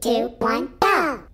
Two, one, go!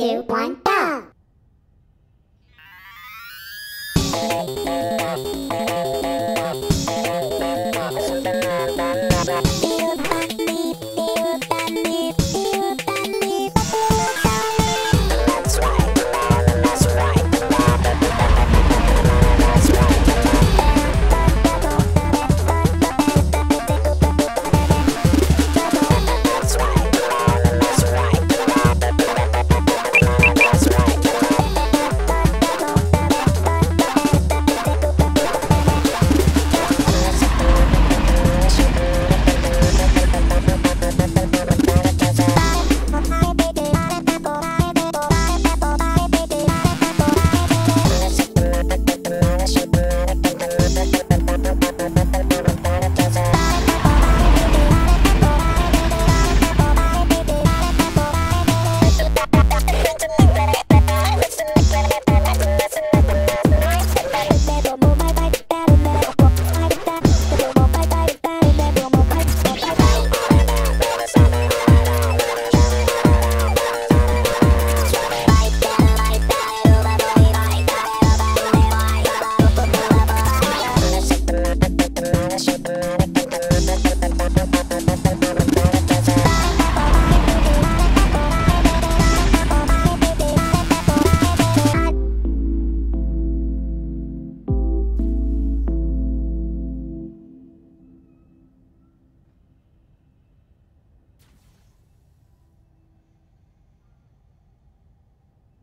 Two, one, go!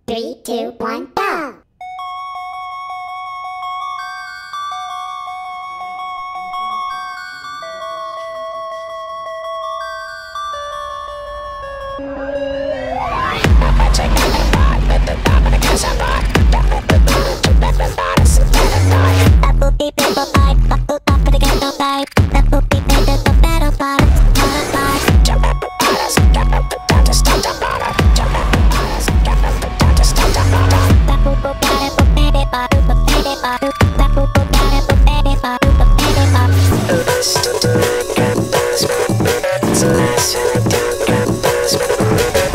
Three, two, one, go! Apple It's a